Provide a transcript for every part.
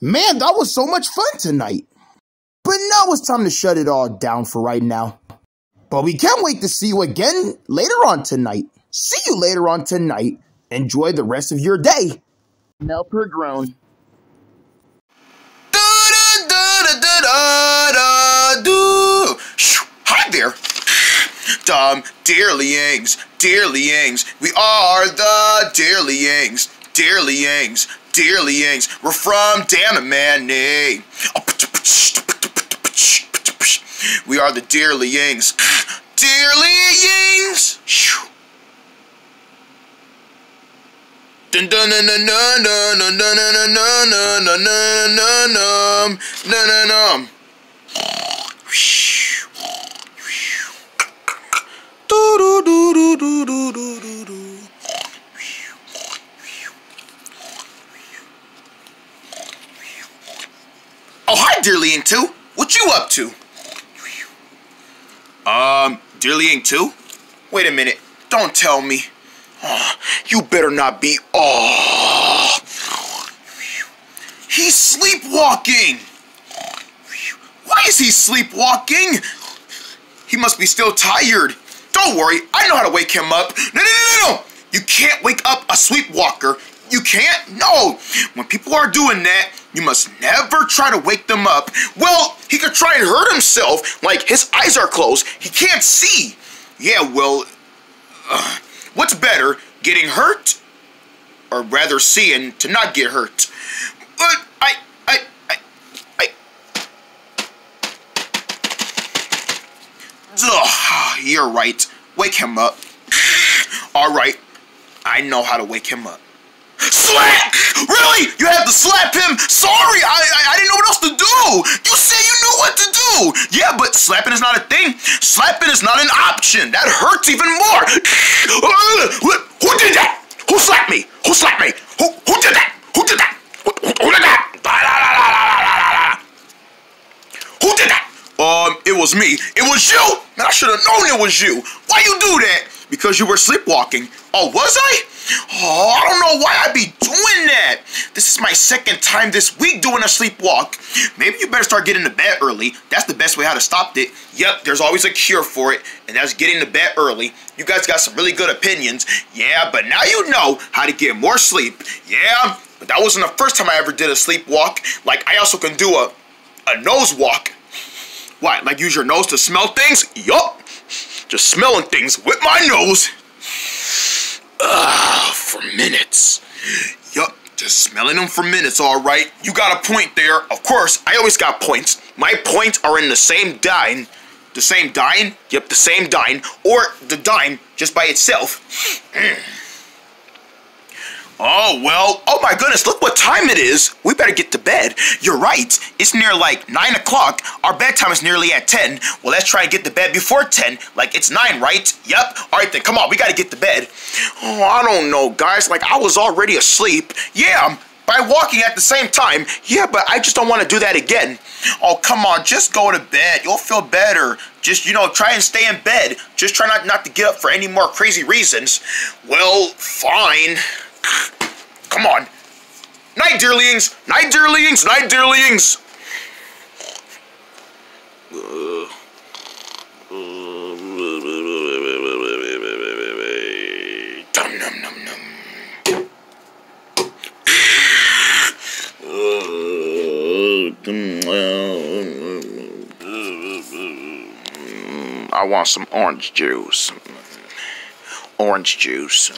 Man, that was so much fun tonight. But now it's time to shut it all down for right now. But we can't wait to see you again later on tonight. See you later on tonight. Enjoy the rest of your day. Mel Pergrone. Hi there. Um, dearly Yangs, dearly Yangs, we are the dearly Yangs, dearly Yangs, dearly Yangs. We're from Danamani. We are the dearly Yangs, dearly Yangs. Dun 2. What you up to? Um, Dearly Ink 2? Wait a minute. Don't tell me. Oh, you better not be. Oh. He's sleepwalking. Why is he sleepwalking? He must be still tired. Don't worry, I know how to wake him up. No, no, no, no, no. You can't wake up a sleepwalker. You can't? No. When people are doing that, you must never try to wake them up. Well, he could try and hurt himself. Like, his eyes are closed. He can't see. Yeah, well, uh, what's better, getting hurt? Or rather seeing to not get hurt? But I, I, I, I... Ugh, you're right. Wake him up. Alright, I know how to wake him up. Slap! Really? You have to slap him? Sorry, I, I, I didn't know what else to do. You said you knew what to do. Yeah, but slapping is not a thing. Slapping is not an option. That hurts even more. Who did that? Who slapped me? Who slapped me? Who, who did that? Who did that? Who, who, who did that? Who did that? Um, it was me. It was you. Man, I should have known it was you. Why you do that? Because you were sleepwalking. Oh, was I? Oh, I don't know why I'd be doing that. This is my second time this week doing a sleepwalk. Maybe you better start getting to bed early. That's the best way how to stop it. Yep, there's always a cure for it, and that's getting to bed early. You guys got some really good opinions. Yeah, but now you know how to get more sleep. Yeah, but that wasn't the first time I ever did a sleepwalk. Like, I also can do a, a nose walk. What, like use your nose to smell things? Yup. Just smelling things with my nose. Ugh, for minutes. Yup, just smelling them for minutes, alright. You got a point there. Of course, I always got points. My points are in the same dime. The same dime? Yep, the same dime. Or the dime just by itself. Mm. Oh, well, oh my goodness, look what time it is. We better get to bed. You're right, it's near like 9 o'clock. Our bedtime is nearly at 10. Well, let's try and get to bed before 10. Like, it's 9, right? Yep. All right, then, come on, we gotta get to bed. Oh, I don't know, guys. Like, I was already asleep. Yeah, by walking at the same time. Yeah, but I just don't want to do that again. Oh, come on, just go to bed. You'll feel better. Just, you know, try and stay in bed. Just try not, not to get up for any more crazy reasons. Well, fine. Come on. Night, dearlings! Night, dearlings! Night, dearlings! Dum. I want some orange juice. Orange juice.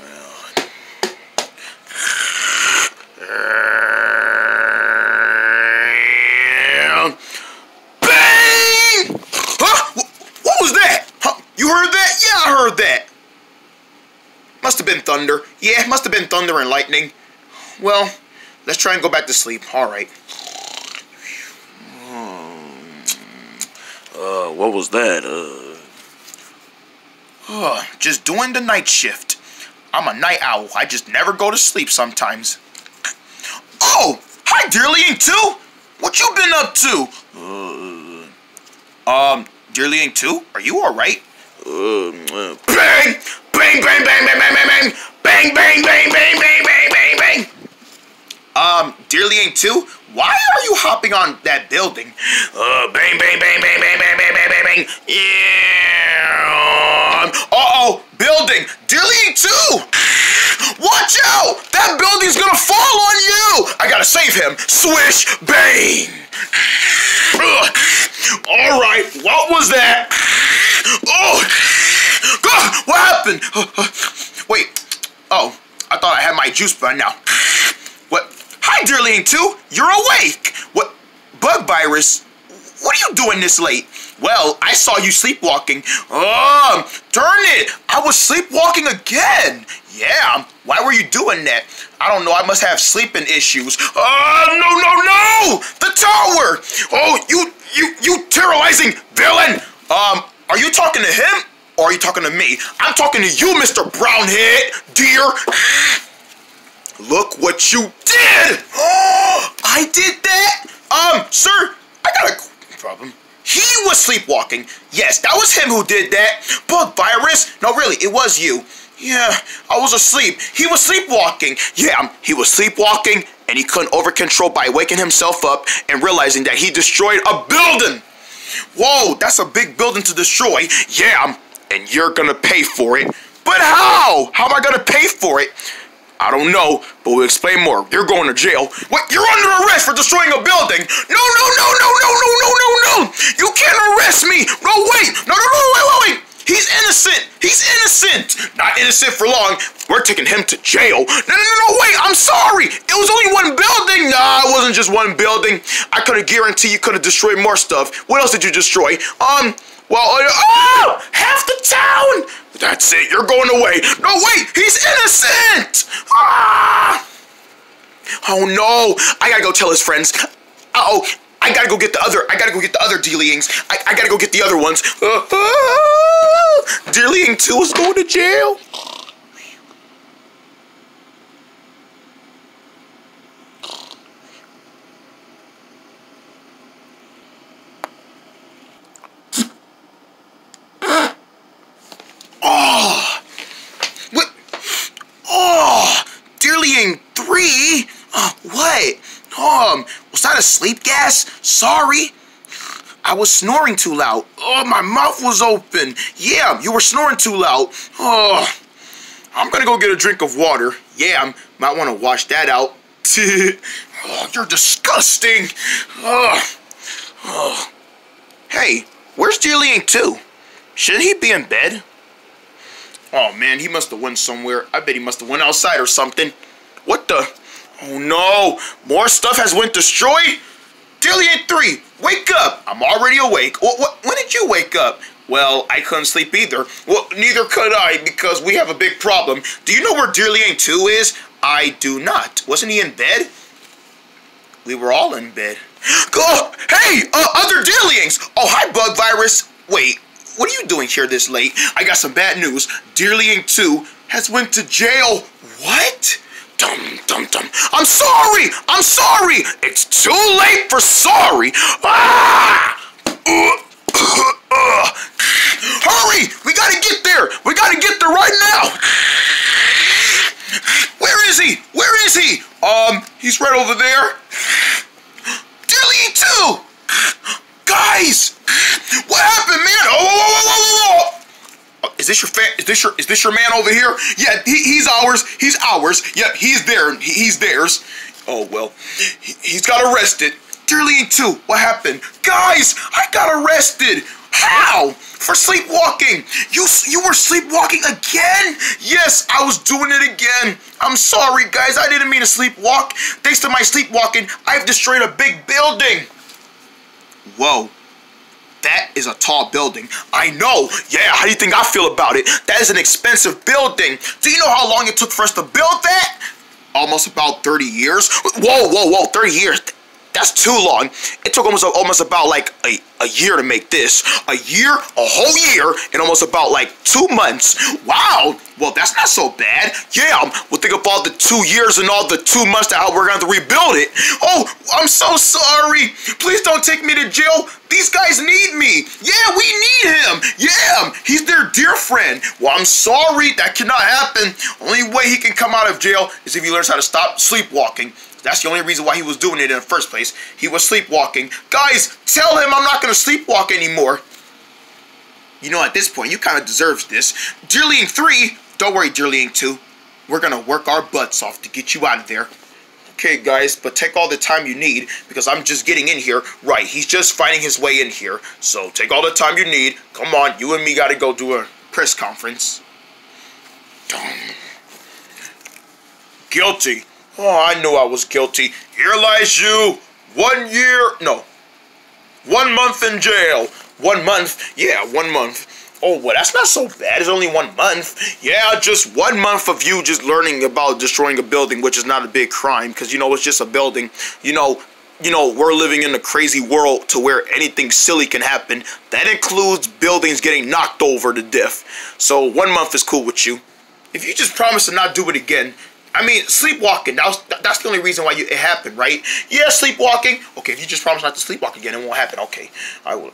Bang! Huh? Wh- What was that? Huh? You heard that? Yeah, I heard that. Must have been thunder. Yeah, it must have been thunder and lightning. Well, let's try and go back to sleep. All right. Uh, what was that? Uh, Ugh, just doing the night shift. I'm a night owl. I just never go to sleep sometimes. Oh, hi, Dearly Ink 2. What you been up to? uh, Um, Dearly Ink 2, are you alright? uh, uh, Bang! Bang, bang, bang, bang, bang, bang, bang! Bang, bang, bang, bang, bang, bang, bang, bang! Um, Dearly Ink 2, Why are you hopping on that building? Uh, bang, bang, bang, bang, bang, bang, bang, bang, bang, bang. Yeah. Uh-oh, building. Dilly too. Watch out! That building's gonna fall on you! I gotta save him. Swish, bang! All right, what was that? Oh, God, what happened? Wait, oh, I thought I had my juice by now. What? Hi, Dearling 2, you're awake. What? Bug virus? What are you doing this late? Well, I saw you sleepwalking. Oh, darn it! I was sleepwalking again. Yeah, why were you doing that? I don't know. I must have sleeping issues. Oh, no, no, no! The tower! Oh, you, you, you terrorizing villain! Um, are you talking to him or are you talking to me? I'm talking to you, Mr. Brownhead, dear. Look what you did! I did that? Um, sir, I got a problem. He was sleepwalking. Yes, that was him who did that. Bug virus? No, really, it was you. Yeah, I was asleep. He was sleepwalking. Yeah, he was sleepwalking and he couldn't over control by waking himself up and realizing that he destroyed a building. Whoa, that's a big building to destroy. Yeah, and you're gonna pay for it. But how? How am I gonna pay for it? I don't know, but we'll explain more. You're going to jail. What? You're under arrest for destroying a building. No, no, no, no, no, no, no, no, no. You can't arrest me. No, wait. No, no, no, wait, wait, wait. He's innocent. He's innocent. Not innocent for long. We're taking him to jail. No, no, no, no, wait. I'm sorry. It was only one building. Nah, it wasn't just one building. I could have guaranteed you could have destroyed more stuff. What else did you destroy? Um, well, oh, half the town. That's it. You're going away. No, wait. He's innocent. Ah! Oh no! I gotta go tell his friends. Uh oh, I gotta go get the other. I gotta go get the other Dealings. I, I gotta go get the other ones. Uh, uh, Dealing two is going to jail. Oh, what? Oh, Dearling what? Um, was that a sleep gas? Sorry. I was snoring too loud. Oh, my mouth was open. Yeah, you were snoring too loud. Oh, I'm gonna go get a drink of water. Yeah, I might want to wash that out. oh, you're disgusting. Oh, oh. Hey, where's Julian too? Shouldn't he be in bed? Oh man, he must have went somewhere. I bet he must have went outside or something. What the? Oh no! More stuff has went destroyed? Dillian 3, wake up! I'm already awake. What, what, when did you wake up? Well, I couldn't sleep either. Well, neither could I because we have a big problem. Do you know where Dillian 2 is? I do not. Wasn't he in bed? We were all in bed. Go! Hey, uh, other Dillians! Oh, hi, Bug Virus. Wait, what are you doing here this late? I got some bad news. Dearling 2 has went to jail. What? Dum dum dum. I'm sorry. I'm sorry. It's too late for sorry. Ah! Hurry! We gotta get there. We gotta get there right now. Where is he? Where is he? Um, he's right over there. Dearling 2! Guys! What happened, man? Oh, whoa, whoa, whoa, whoa, whoa. Is this your fan? Is this your is this your man over here? Yeah, he, he's ours. He's ours. Yep, he's there. He, he's theirs. Oh well, he, he's got arrested. Dearly too. What happened, guys? I got arrested. How? For sleepwalking. You you were sleepwalking again? Yes, I was doing it again. I'm sorry, guys. I didn't mean to sleepwalk. Thanks to my sleepwalking, I've destroyed a big building. Whoa. That is a tall building. I know. Yeah, how do you think I feel about it? That is an expensive building. Do you know how long it took for us to build that? Almost about 30 years. Whoa, whoa, whoa, 30 years. That's too long. It took almost almost about like a, a year to make this. A year, a whole year, and almost about like two months. Wow. Well, that's not so bad. Yeah, we'll think of all the two years and all the two months that we're going to rebuild it. Oh, I'm so sorry. Please don't take me to jail. These guys need me. Yeah, we need him. Yeah, he's their dear friend. Well, I'm sorry. That cannot happen. Only way he can come out of jail is if he learns how to stop sleepwalking. That's the only reason why he was doing it in the first place. He was sleepwalking. Guys, tell him I'm not gonna sleepwalk anymore. You know, at this point, you kind of deserves this. Dearling 3, don't worry, Dearling 2. We're gonna work our butts off to get you out of there. Okay, guys, but take all the time you need because I'm just getting in here. Right, he's just finding his way in here. So take all the time you need. Come on, you and me gotta go do a press conference. Guilty. Oh, I knew I was guilty. Here lies you. One year, no. One month in jail. One month. Yeah, one month. Oh, well, that's not so bad. It's only one month. Yeah, just one month of you just learning about destroying a building, which is not a big crime, because, you know, it's just a building. You know, you know, we're living in a crazy world to where anything silly can happen. That includes buildings getting knocked over to death. So one month is cool with you. If you just promise to not do it again, I mean, sleepwalking, that was, that's the only reason why you, it happened, right? Yeah, sleepwalking. Okay, if you just promise not to sleepwalk again, it won't happen. Okay, I will.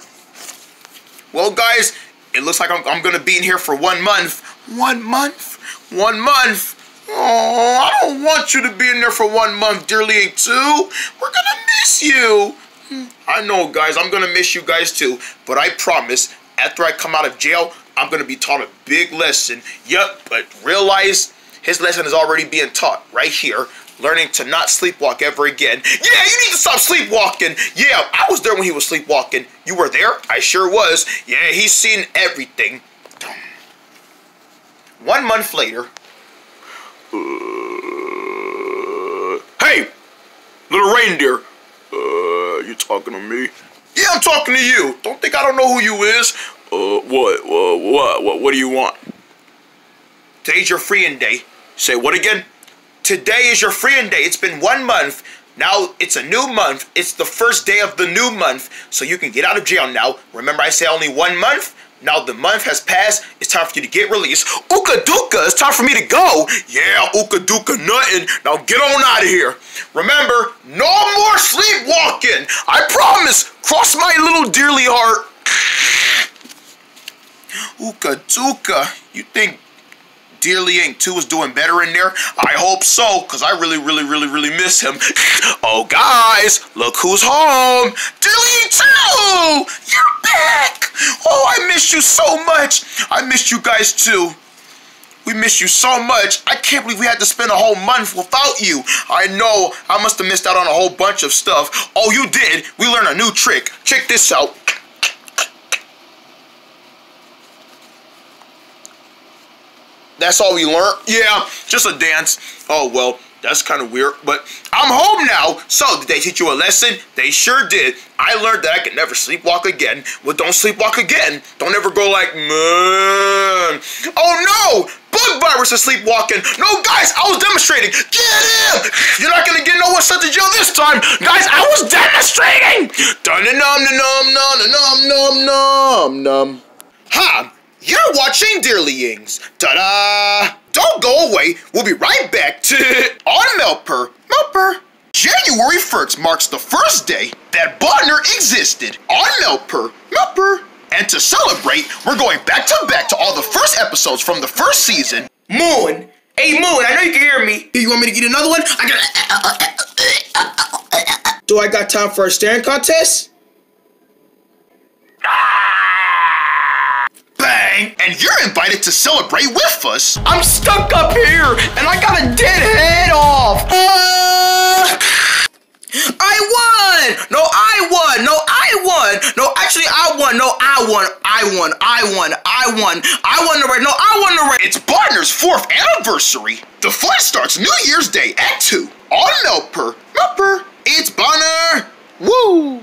Well, guys, it looks like I'm, I'm going to be in here for one month. One month? One month? Oh, I don't want you to be in there for one month, dearly too. We're going to miss you. Hmm, I know, guys, I'm going to miss you guys too. But I promise, after I come out of jail, I'm going to be taught a big lesson. Yep, but realize his lesson is already being taught right here. Learning to not sleepwalk ever again. Yeah, you need to stop sleepwalking. Yeah, I was there when he was sleepwalking. You were there? I sure was. Yeah, he's seen everything. One month later. Uh, hey, little reindeer. Uh, you talking to me? Yeah, I'm talking to you. Don't think I don't know who you is. Uh, what? Uh, what? What? What do you want? Today's your freeing day. Say what again? Today is your freeing day. It's been one month. Now it's a new month. It's the first day of the new month. So you can get out of jail now. Remember I said only one month? Now the month has passed. It's time for you to get released. Ooka Dooka, it's time for me to go. Yeah, Ooka Dooka nothing. Now get on out of here. Remember, no more sleepwalking. I promise. Cross my little dearly heart. Ooka Dooka, you think Dearly Ink 2 is doing better in there? I hope so, because I really, really, really, really miss him. oh, guys, look who's home. Dearly Ink 2! You're back! Oh, I miss you so much. I missed you guys too. We miss you so much. I can't believe we had to spend a whole month without you. I know. I must have missed out on a whole bunch of stuff. Oh, you did. We learned a new trick. Check this out. That's all we learned? Yeah, just a dance. Oh, well, that's kind of weird, but I'm home now. So, did they teach you a lesson? They sure did. I learned that I can never sleepwalk again. Well, don't sleepwalk again. Don't ever go like, man. Oh no! Bug virus is sleepwalking. No, guys, I was demonstrating. Get him! You're not gonna get no one sent to jail this time. Guys, I was demonstrating! Dun num num num num num num num. Ha! You're watching Dearlyings. Ta-da! Don't go away. We'll be right back to on Meltpur. Meltpur. January 1st marks the first day that Bonner existed on Meltpur. Meltpur. And to celebrate, we're going back to back to all the first episodes from the first season. Moon. Hey, Moon, I know you can hear me. You want me to get another one? I got. Do I got time for a staring contest? Ah! Bang! And you're invited to celebrate with us. I'm stuck up here, and I got a dead head off. Uh, I won! No, I won! No, I won! No, actually, I won! No, I won! I won! I won! I won! I won the race! No, I won the race! It's Barner's fourth anniversary. The fun starts New Year's Day at 2 on Melper. Melper! It's Bonner! Woo!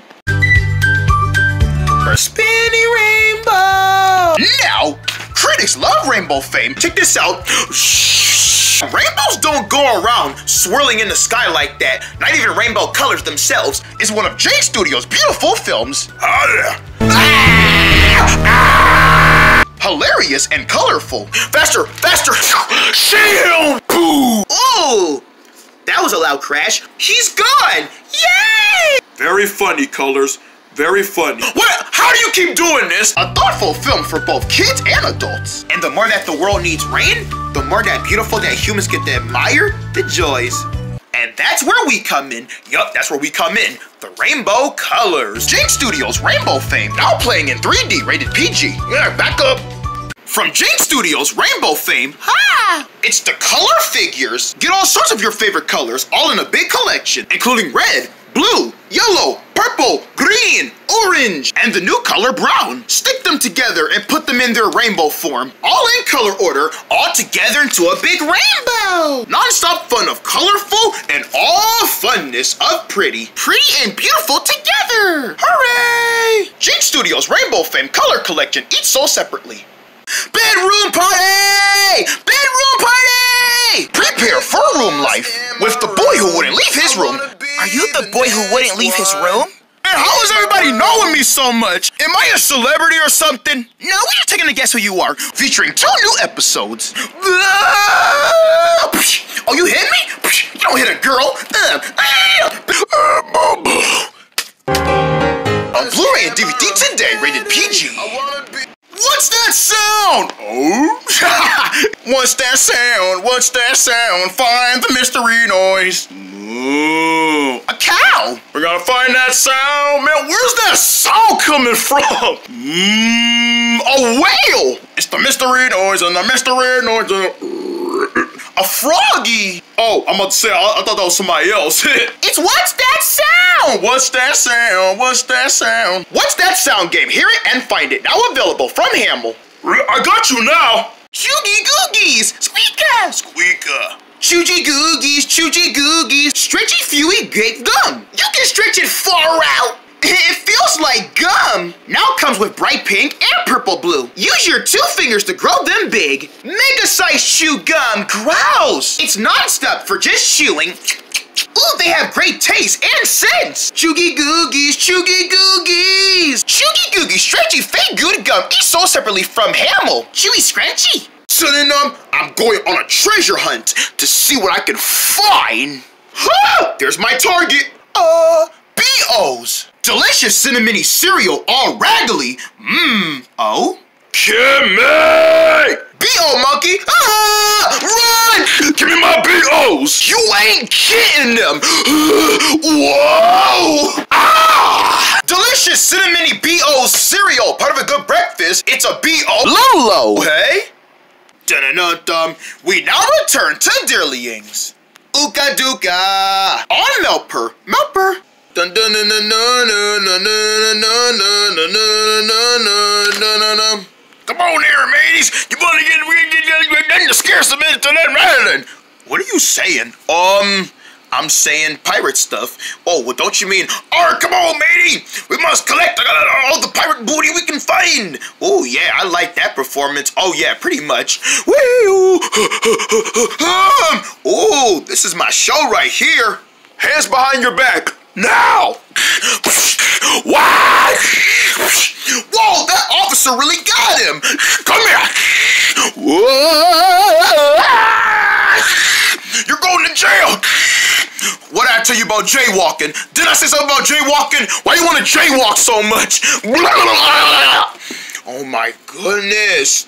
For spinning rainbow! Now, critics love rainbow fame. Check this out. Rainbows don't go around swirling in the sky like that. Not even rainbow colors themselves. It's one of J Studios' beautiful films. Ah! Hilarious and colorful. Faster, faster! Shield! Boo! Ooh! That was a loud crash. He's gone! Yay! Very funny, Colors. Very funny. What? How do you keep doing this? A thoughtful film for both kids and adults. And the more that the world needs rain, the more that beautiful that humans get to admire the joys. And that's where we come in. Yup, that's where we come in. The rainbow colors. Jinx Studios Rainbow Fame, now playing in 3D, rated PG. Yeah, back up. From Jinx Studios Rainbow Fame, ha! It's the color figures. Get all sorts of your favorite colors, all in a big collection, including red, blue, yellow, purple, green, orange, and the new color brown. Stick them together and put them in their rainbow form, all in color order, all together into a big rainbow. Non-stop fun of colorful and all funness of pretty. Pretty and beautiful together. Hooray! Jinx Studios Rainbow Fame Color Collection, each sold separately. Bedroom party! Bedroom party! Prepare for room life with the boy who wouldn't leave his room. Are you the boy who wouldn't leave his room? And how is everybody knowing me so much? Am I a celebrity or something? No, we're just taking a guess who you are. Featuring two new episodes. Oh, you hit me? You don't hit a girl. On Blu-ray and DVD today, rated PG. What's that sound? Oh? What's that sound? What's that sound? Find the mystery noise. Ooh, a cow. We're gonna find that sound. Man, where's that sound coming from? Mmm, a whale. It's the mystery noise and the mystery noise. A froggy. Oh, I'm about to say, I, I thought that was somebody else. it's what's that sound? What's that sound? What's that sound? What's that sound game? Hear it and find it. Now available from Hamill. I got you now. Choogy googies. Squeaker. Squeaker. Choogy googies, choogy googies, stretchy fewy grape gum. You can stretch it far out. It feels like gum. Now comes with bright pink and purple blue. Use your two fingers to grow them big. Mega size chew gum, grouse. It's non-stop for just chewing. Ooh, they have great taste and sense. Choogy googies, choogy googies. Choogy googies, stretchy fake good gum. Each sold separately from Hamill. Chewy scrunchy. Son um, I'm going on a treasure hunt to see what I can find. Ha! There's my target. Uh, B.O.'s. Delicious cinnamony cereal, all raggedy. Mmm. Oh? Kimmy! B.O. monkey. Ah! Run! Give me my B.O.s! You ain't getting them. Whoa! Ah! Delicious cinnamony B.O. cereal, part of a good breakfast. It's a B.O. Lolo. Hey? Dun-dun-dun-dum. We now return to Dearlyings. Ooka dooka. On Melper. Melper. Dun dun dun dun dun dun dun dun dun dun dun dun dun dun dun Come on here, mateys! You wanna get nothing to scare some into that rattling? What are you saying? Um, I'm saying pirate stuff. Oh, well, don't you mean, Arr, come on, matey! We must collect all the pirate booty we can find! Oh, yeah, I like that performance. Oh, yeah, pretty much. Oh, this is my show right here. Hands behind your back. Now! What? Whoa, that officer really got him! Come here! You're going to jail! What did I tell you about jaywalking? Did I say something about jaywalking? Why you want to jaywalk so much? Oh my goodness.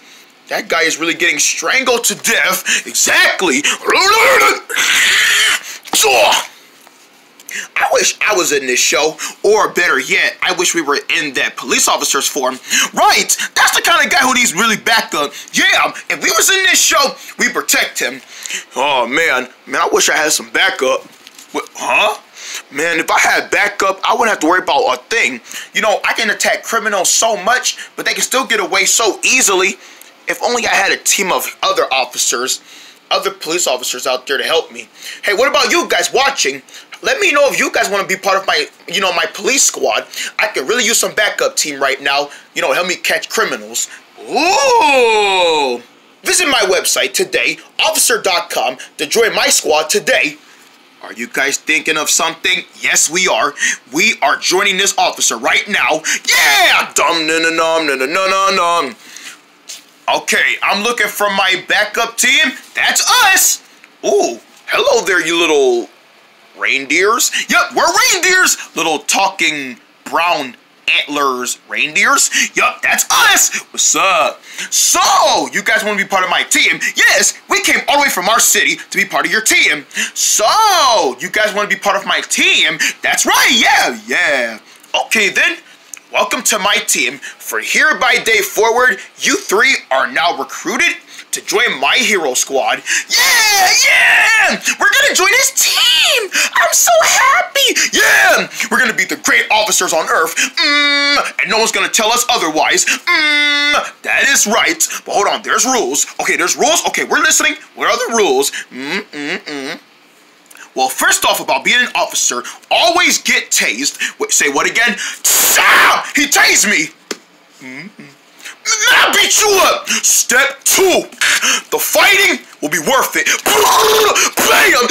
That guy is really getting strangled to death. Exactly. I wish I was in this show, or better yet, I wish we were in that police officer's form. Right, that's the kind of guy who needs really backup. Yeah, if we was in this show, we protect him. Oh man, man, I wish I had some backup. What, huh? Man, if I had backup, I wouldn't have to worry about a thing. You know, I can attack criminals so much, but they can still get away so easily. If only I had a team of other officers, other police officers out there to help me. Hey, what about you guys watching? Let me know if you guys want to be part of my, you know, my police squad. I could really use some backup team right now. You know, help me catch criminals. Ooh! Visit my website today, officer.com, to join my squad today. Are you guys thinking of something? Yes, we are. We are joining this officer right now. Yeah! Dum na na num na na na na. Okay, I'm looking for my backup team. That's us. Ooh, hello there, you little reindeers. Yep, we're reindeers. Little talking brown Antlers Reindeers. Yup, that's us. What's up? So, you guys want to be part of my team? Yes, we came all the way from our city to be part of your team. So, you guys want to be part of my team? That's right, yeah, yeah. Okay then, welcome to my team. For here by day forward, you three are now recruited to join my hero squad. Yeah, yeah! We're gonna join his team! I'm so happy! Yeah! We're gonna be the great officers on Earth. Mmm, and no one's gonna tell us otherwise. Mmm, that is right. But hold on, there's rules. Okay, there's rules. Okay, we're listening. What are the rules? Mmm, mmm, mmm. Well, first off, about being an officer, always get tased. Wait, say what again? He tased me! Mm, mm. -mm. I beat you up! Step two, the fighting will be worth it. Bam!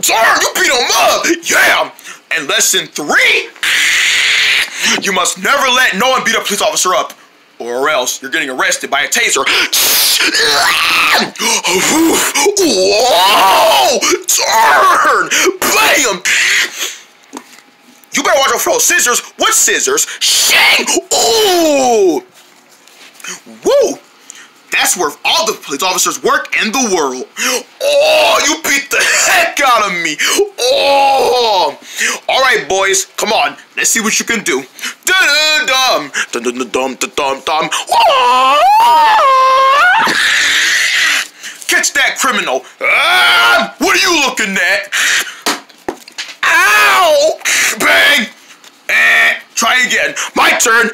Darn, you beat him up! Yeah! And lesson three, you must never let no one beat a police officer up, or else you're getting arrested by a taser. Whoa! Darn! Bam! You better watch out for those scissors. What scissors? Shang! Ooh! Woo! That's worth all the police officers' work in the world. Oh, you beat the heck out of me. Oh! All right, boys, come on. Let's see what you can do. Dum dum dum dum dum dum dum. Catch that criminal. Ah, what are you looking at? Ow! Bang! Eh, try again. My turn.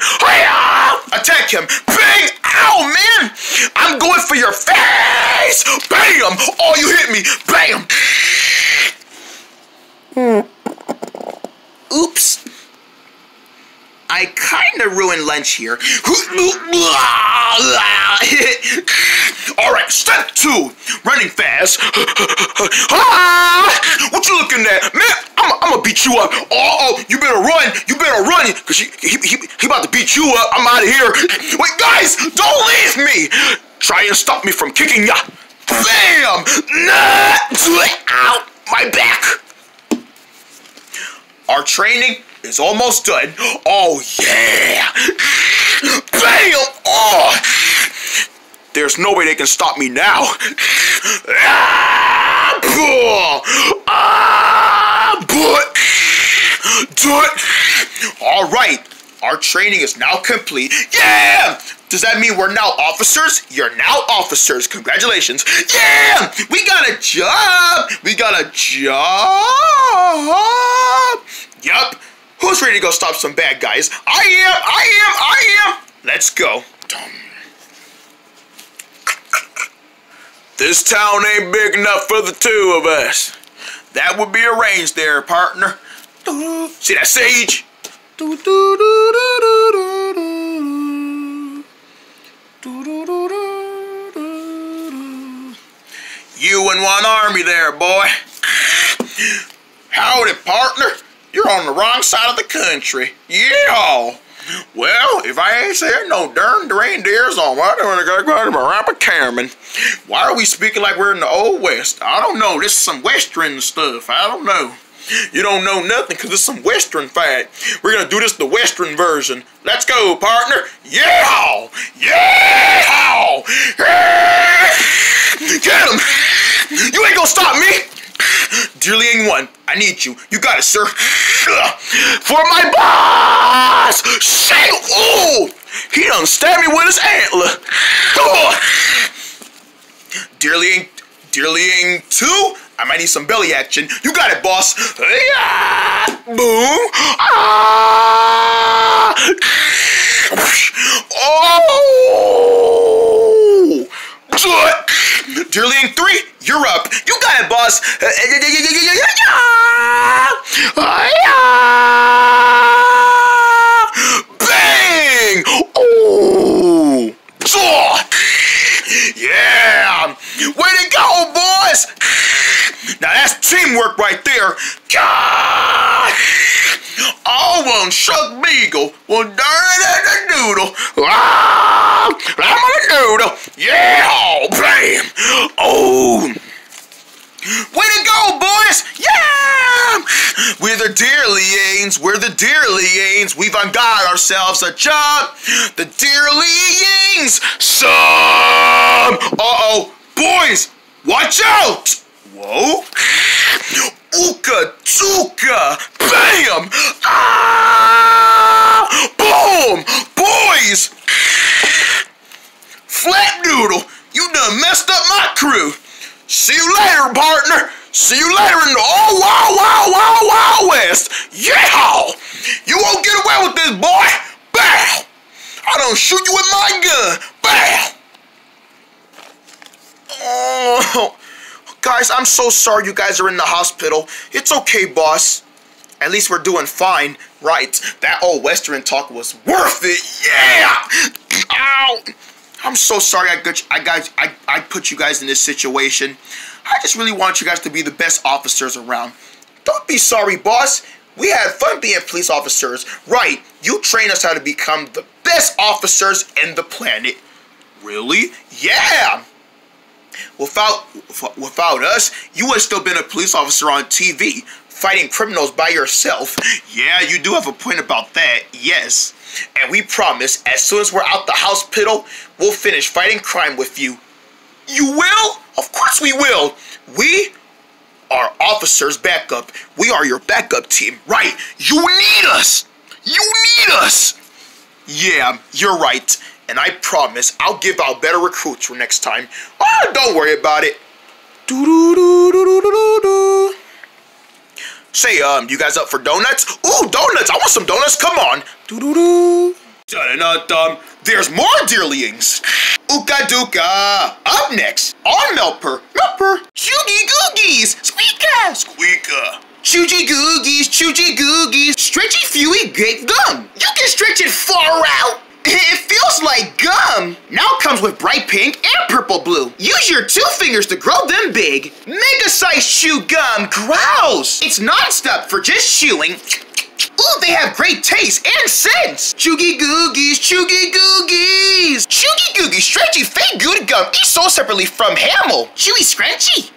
Attack him. Bang! Ow, man! I'm going for your face! Bam! Oh, you hit me. Bam! Oops. I kinda ruined lunch here. Alright, step two. Running fast. What you looking at? Man, I'm, I'm gonna beat you up. Oh, oh, you better run. You better run. Cause he, he, he, he about to beat you up. I'm out of here. Wait, guys, don't leave me. Try and stop me from kicking ya. Bam! Nah! Ow! My back! Our training is almost done. Oh, yeah! Bam! Oh! There's no way they can stop me now. All right, our training is now complete. Yeah! Does that mean we're now officers? You're now officers. Congratulations. Yeah! We got a job! We got a job! Yup. Who's ready to go stop some bad guys? I am! I am! I am! Let's go. This town ain't big enough for the two of us. That would be arranged there, partner. See that sage? You and one army there, boy. Howdy, partner. You're on the wrong side of the country. Yeah. Well, if I ain't saying no darn reindeers on what I'm gonna go to Rappa Cameron. Why are we speaking like we're in the old west? I don't know. This is some western stuff. I don't know. You don't know nothing because it's some western fact. We're gonna do this the western version. Let's go, partner. Yeah! Yeah! Get him! You ain't gonna stop me! Dearly one, I need you. You got it, sir. For my boss! Say, ooh! He done stabbed me with his antler. Oh. Dearly, Dearly two, I might need some belly action. You got it, boss. Boom! Ah! Oh! Dearling 3, you're up. You got it, boss. Bang! Oh! Yeah! Way to go, boys! Now that's teamwork right there. Oh, one shuck beagle. Well, darn it, a doodle. Ah, I'm a doodle. Yeah. Oh. Way to go, boys! Yeah! We're the Dearlyings. We're the Dearlyings. We've got ourselves a job. The Dearlyings. Some. Uh-oh. Boys, watch out! Whoa. Ooka Tuka! Bam! Ah! Boom! Boys! Flat Noodle, you done messed up my crew. See you later, partner. See you later in the oh wow wow wow wow west. Yeah! You won't get away with this, boy. Bow! I don't shoot you with my gun. Bow! Oh, guys, I'm so sorry you guys are in the hospital. It's okay, boss. At least we're doing fine, right? That old Western talk was worth it. Yeah! Ow! I'm so sorry I got, I got I, I put you guys in this situation. I just really want you guys to be the best officers around. Don't be sorry, boss. We had fun being police officers. Right, you train us how to become the best officers in the planet. Really? Yeah! Without without us, you would have still been a police officer on TV, fighting criminals by yourself. Yeah, you do have a point about that, yes. And we promise, as soon as we're out the hospital, we'll finish fighting crime with you. You will? Of course we will. We are officers backup. We are your backup team. Right, you need us. You need us. Yeah, you're right. And I promise I'll give out better recruits for next time. Oh, don't worry about it. Doo -doo -doo Say, um, you guys up for donuts? Ooh, donuts! I want some donuts. Come on. Doo -doo -doo. Dun-dun-dun. There's more dearlings. Ooka Dooka. Up next, on Melper. Melper. Choogy Googies. Squeaka. Squeaka. Choogy Googies. Choogy Googies. Stretchy Fewy Grape Gum. You can stretch it far out. It feels like gum. Now comes with bright pink and purple blue. Use your two fingers to grow them big. Mega size chew gum. Grouse. It's non-stop for just chewing. Ooh, they have great taste and sense. Choogy Googies, Choogy Googies. Choogy Googies, stretchy fake good gum. Eat sold separately from Hamel. Chewy Scrunchy.